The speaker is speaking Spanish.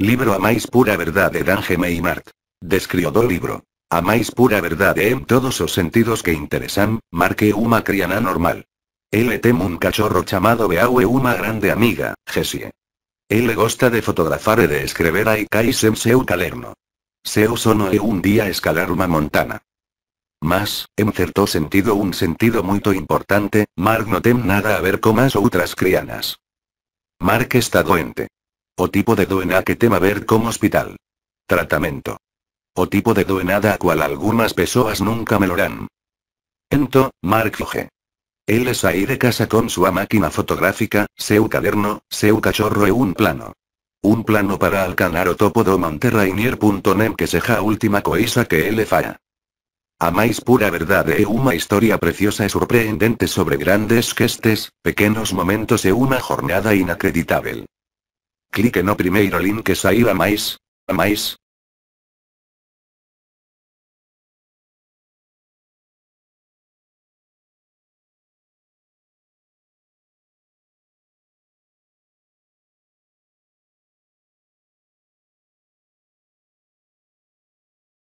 Libro Amais pura verdad de Dange y Mart. Descrió do libro. Amais pura verdad en todos os sentidos que interesan, marque uma criana normal. Ele tem un cachorro chamado Beau e uma grande amiga, Jessie. Ele gosta de fotografar e de escrever a cais en seu calerno. Seu sono e un día escalar uma montana. Mas, en certo sentido un sentido muito importante, Mark no tem nada a ver comas outras crianas. Mark está doente. O tipo de doena que tem a ver como hospital. Tratamento. O tipo de doenada a cual algunas persoas nunca melorán. Ento, Mark foge. Él es aí de casa con súa máquina fotográfica, seu caderno, seu cachorro e un plano. Un plano para alcanar o topo do monterrainier.nem que seja última coisa que ele falla. A pura verdade é unha historia preciosa e sorprendente sobre grandes gestes, pequenos momentos e unha jornada inacreditável. Clique no primeiro link e saída máis, máis,